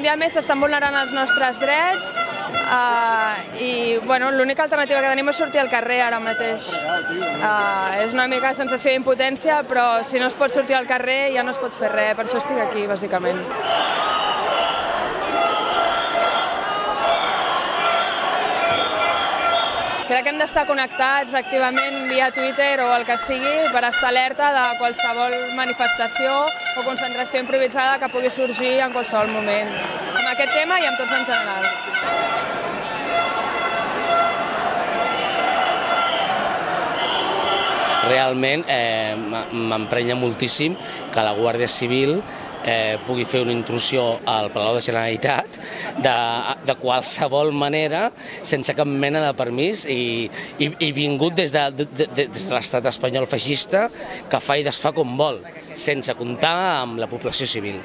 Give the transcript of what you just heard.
un dia més s'estan vulnerant els nostres drets uh, i bueno, l'única alternativa que tenim és sortir al carrer ara mateix. Uh, és una mica sensació d'impotència, però si no es pot sortir al carrer ja no es pot fer res, per això estic aquí, bàsicament. Crec que hem d'estar connectats activament via Twitter o el que sigui per estar alerta de qualsevol manifestació o concentració improvisada que pugui sorgir en qualsevol moment. Aquest tema i amb tots en general. realment eh, m'emprenya moltíssim que la Guàrdia Civil eh, pugui fer una intrusió al Palau de Generalitat de, de qualsevol manera, sense cap mena de permís i, i, i vingut des de, de, de, des de l'estat espanyol feixista que fa i desfà com vol, sense comptar amb la població civil.